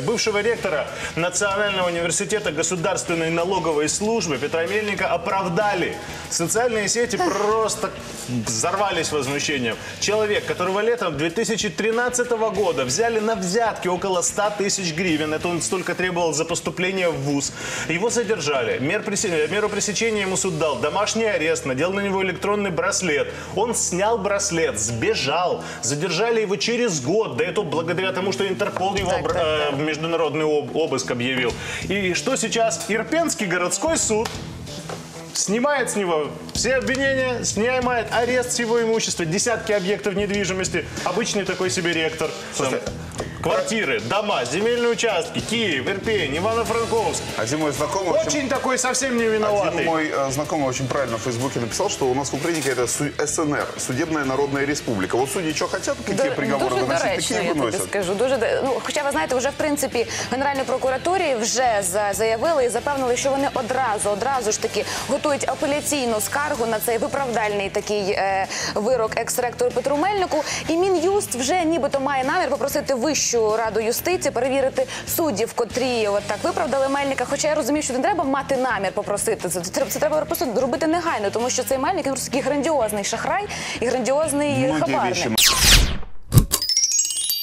Бывшего ректора Национального университета государственной налоговой службы Петра Мельника оправдали. Социальные сети просто взорвались возмущением. Человек, которого летом 2013 года взяли на взятки около 100 тысяч гривен, это он столько требовал за поступление в ВУЗ, его задержали. Мер пресе- Меру пресечения ему суд дал, домашний арест, надел на него электронный браслет. Он снял браслет, сбежал. Задержали его через год, да это благодаря тому, что Интерпол его Так, обра- так, э, международный об- обыск объявил. И что сейчас? Ирпенский городской суд снимает с него все обвинения, снимает арест с его имущества, десятки объектов недвижимости. Обычный такой себе ректор. Там квартиры, дома, земельные участки, Киев, Ирпень, Ивано-Франковск. Один мой знакомый очень, Очень такой совсем не один виноватый. мой э, знакомый очень правильно в Фейсбуке написал, что у нас в Украине какая-то су- СНР, Судебная Народная Республика. Вот судьи что хотят, какие Ду- приговоры дуже выносят, доречно, такие я тобі выносят. скажу. Дуже де- ну, хоча ви знаєте, вже в принципі Генеральній прокуратурі вже за- заявили і запевнили, що вони одразу, одразу ж таки готують апеляційну скаргу на цей виправдальний такий е, вирок екс-ректору Петру Мельнику. І мін'юст вже нібито має намір попросити Вищу раду юстиції перевірити суддів, котрі от так виправдали Мельника. Хоча я розумію, що не треба мати намір попросити це. Це, треба- це треба просто робити негайно, тому що цей Мельник він просто такий грандіозний шахрай і грандіозний Многие хабарник. вещи